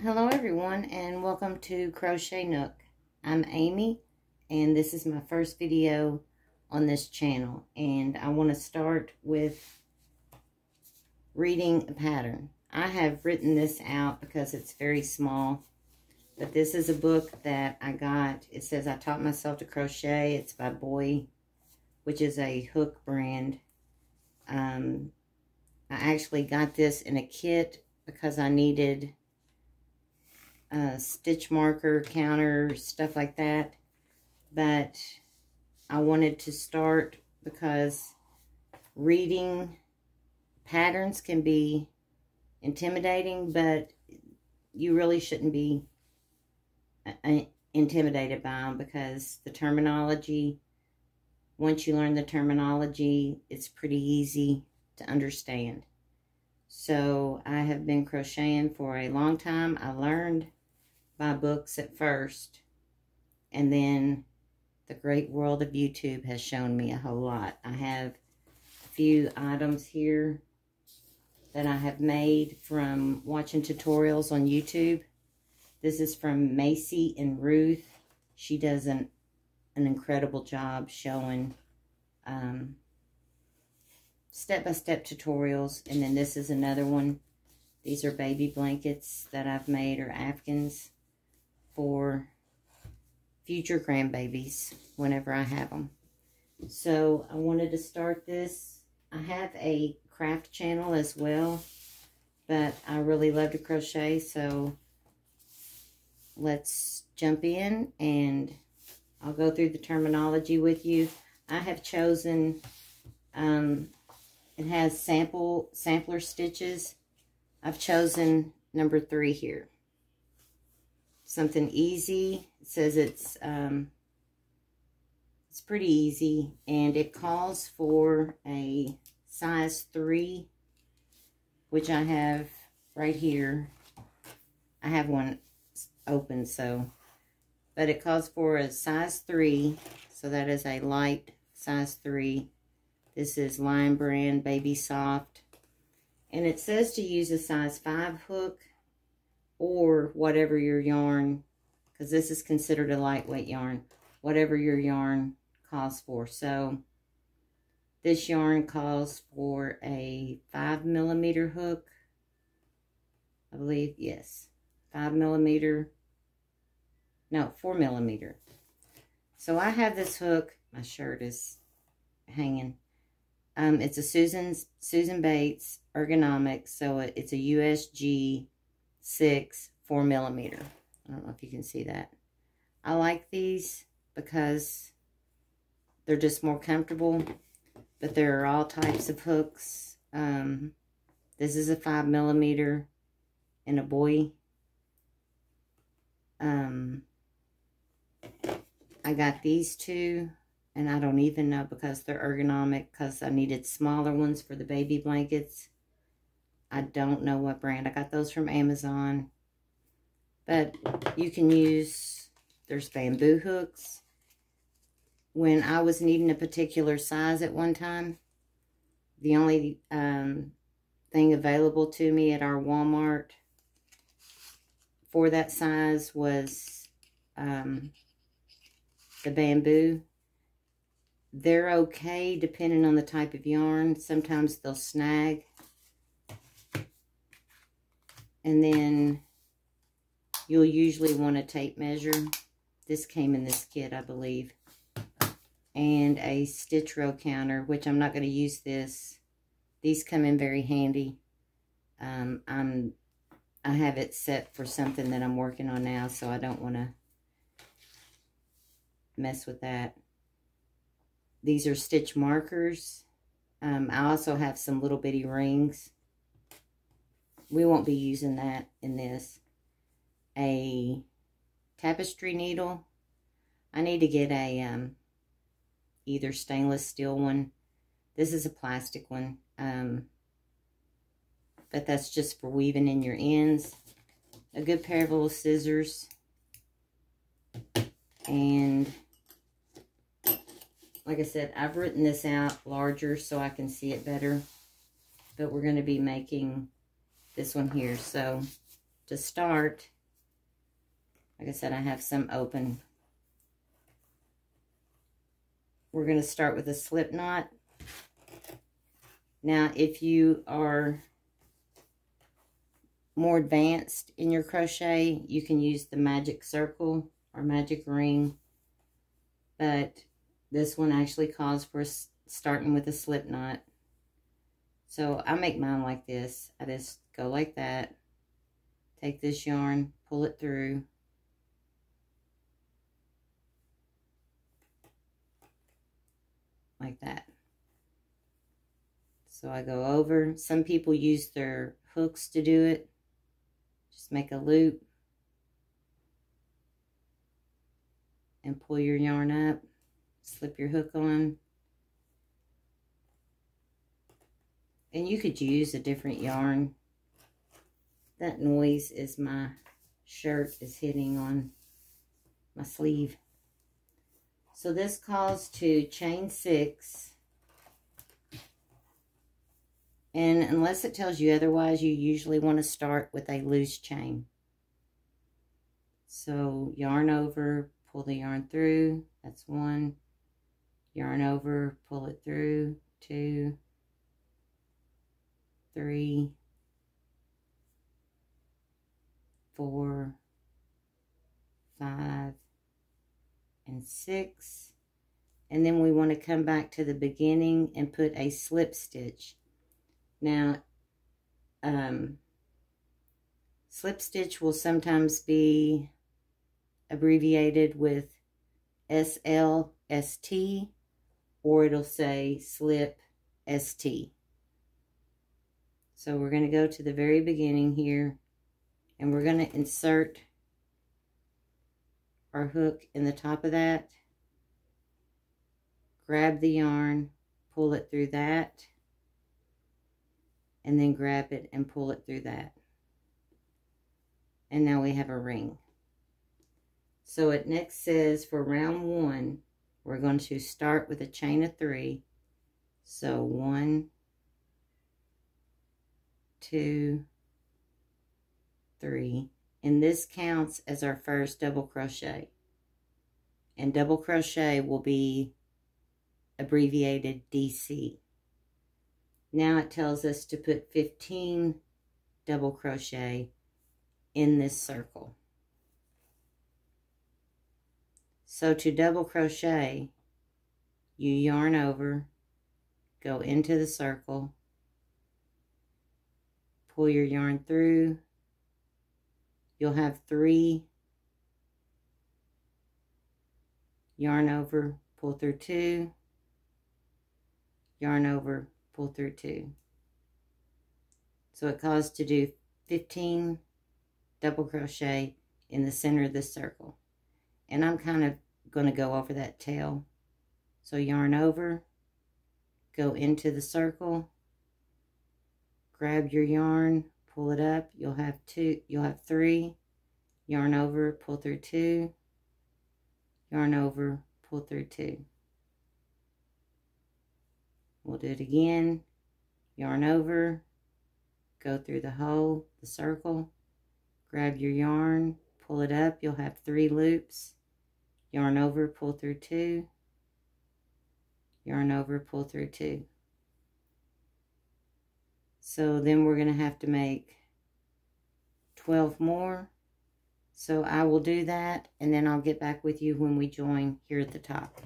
Hello everyone and welcome to Crochet Nook. I'm Amy and this is my first video on this channel and I want to start with reading a pattern. I have written this out because it's very small but this is a book that I got. It says I taught myself to crochet. It's by Boye which is a hook brand. Um, I actually got this in a kit because I needed a stitch marker, counter, stuff like that. But I wanted to start because reading patterns can be intimidating, but you really shouldn't be uh, uh, intimidated by them because the terminology, once you learn the terminology, it's pretty easy to understand. So I have been crocheting for a long time. I learned by books at first, and then the great world of YouTube has shown me a whole lot. I have a few items here that I have made from watching tutorials on YouTube. This is from Macy and Ruth. She does an, an incredible job showing um, step-by-step -step tutorials. And then this is another one. These are baby blankets that I've made or Afghans for future grandbabies whenever I have them. So I wanted to start this. I have a craft channel as well, but I really love to crochet, so let's jump in and I'll go through the terminology with you. I have chosen um, it has sample sampler stitches. I've chosen number three here. Something easy. It says it's um, it's pretty easy and it calls for a size three, which I have right here. I have one open, so, but it calls for a size three, so that is a light size three this is Lion Brand Baby Soft. And it says to use a size 5 hook or whatever your yarn, because this is considered a lightweight yarn, whatever your yarn calls for. So this yarn calls for a 5 millimeter hook. I believe, yes. 5 millimeter. No, 4 millimeter. So I have this hook. My shirt is hanging. Um, it's a Susan's Susan Bates ergonomics, so it's a USG 6 4 millimeter. I don't know if you can see that. I like these because they're just more comfortable, but there are all types of hooks. Um, this is a 5 millimeter and a Boye. Um, I got these two and I don't even know because they're ergonomic because I needed smaller ones for the baby blankets. I don't know what brand. I got those from Amazon. But you can use, there's bamboo hooks. When I was needing a particular size at one time, the only um, thing available to me at our Walmart for that size was um, the bamboo they're okay depending on the type of yarn. Sometimes they'll snag. And then you'll usually want a tape measure. This came in this kit, I believe. And a stitch row counter, which I'm not going to use this. These come in very handy. Um, I'm, I have it set for something that I'm working on now, so I don't want to mess with that. These are stitch markers. Um, I also have some little bitty rings. We won't be using that in this. A tapestry needle. I need to get a um, either stainless steel one. This is a plastic one. Um, but that's just for weaving in your ends. A good pair of little scissors. And like I said, I've written this out larger so I can see it better. But we're going to be making this one here. So to start, like I said, I have some open. We're going to start with a slip knot. Now, if you are more advanced in your crochet, you can use the magic circle or magic ring. But this one actually calls for starting with a slip knot. So I make mine like this. I just go like that. Take this yarn, pull it through. Like that. So I go over. Some people use their hooks to do it. Just make a loop. And pull your yarn up. Slip your hook on. And you could use a different yarn. That noise is my shirt is hitting on my sleeve. So this calls to chain six and unless it tells you otherwise, you usually want to start with a loose chain. So yarn over, pull the yarn through. That's one. Yarn over, pull it through. Two. Three. Four. Five. And six. And then we want to come back to the beginning and put a slip stitch. Now, um, slip stitch will sometimes be abbreviated with SLST or it'll say slip ST. So we're going to go to the very beginning here and we're going to insert our hook in the top of that. Grab the yarn, pull it through that and then grab it and pull it through that. And now we have a ring. So it next says for round one, we're going to start with a chain of three. So one, two, three. And this counts as our first double crochet. And double crochet will be abbreviated DC. Now it tells us to put 15 double crochet in this circle. So to double crochet, you yarn over, go into the circle, pull your yarn through. You'll have three yarn over, pull through two, yarn over, pull through two. So it calls to do 15 double crochet in the center of the circle. And I'm kind of going to go over that tail. So yarn over, go into the circle, grab your yarn, pull it up. You'll have two, you'll have three, yarn over, pull through two, yarn over, pull through two. We'll do it again. Yarn over. Go through the hole, the circle. Grab your yarn. Pull it up. You'll have three loops. Yarn over, pull through two. Yarn over, pull through two. So then we're going to have to make 12 more. So I will do that and then I'll get back with you when we join here at the top.